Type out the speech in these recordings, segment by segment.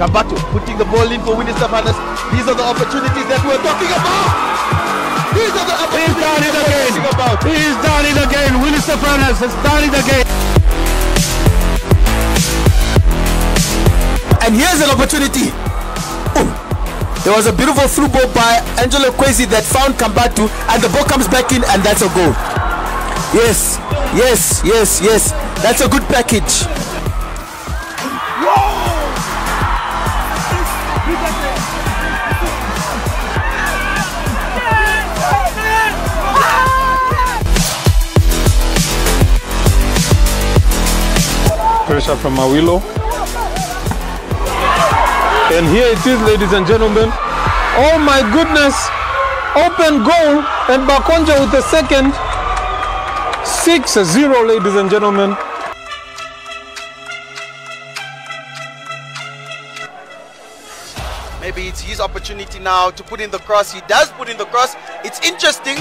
Kambatu putting the ball in for Winnie Stephanus. These are the opportunities that we're talking about. These are the He's done it again. He's done it again. Willis Stephanus has done it again. And here's an opportunity. Ooh. There was a beautiful through ball by Angelo Kwesi that found Kambatu, and the ball comes back in, and that's a goal. Yes, yes, yes, yes. That's a good package. Pressure from Awilo. And here it is, ladies and gentlemen. Oh my goodness. Open goal Mbakondja with the second. 6-0, ladies and gentlemen. Maybe it's his opportunity now to put in the cross. He does put in the cross. It's interesting.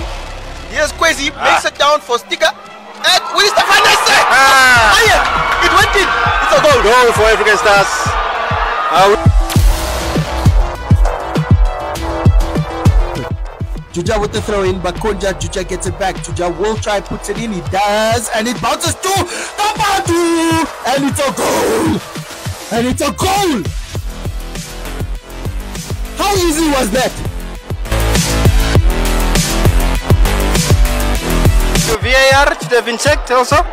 Here's Kwesi, makes it down for Sticker. And Winnie Stephanus! Ah. It went in. It's a goal. Goal for African Stars. Juja with the throw in, but Konja, Juja gets it back. Juja will try, and puts it in, he does, and it bounces to Kambatu! And it's a goal! And it's a goal! How easy was that? To VAR, it should have been checked also.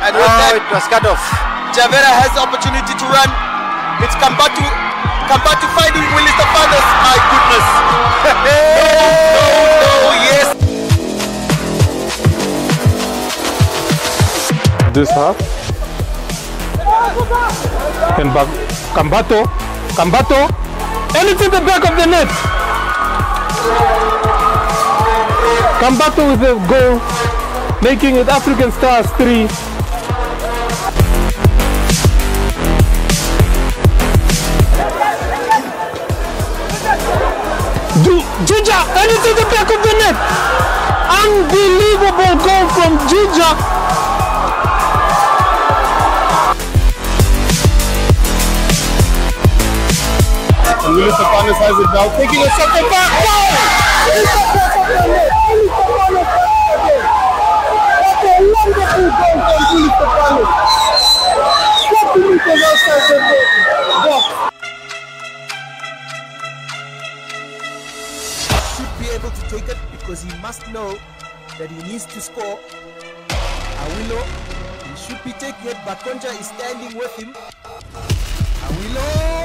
And with Oh, that, it was cut off. Javera has the opportunity to run. It's Kambatu. Kambatu finding Willie Stephanus. My goodness. no, no, no, yes. This half. And back. Kambato. Kambato. And it's in the back of the net. Kambato with the goal. Making it African Stars 3. And it's in the back of the net. Unbelievable goal from. And Willis Stephanus has it now, taking a second back. Should be able to take it because he must know that he needs to score. Awilo, he should be taking it, but Konja is standing with him. Awilo!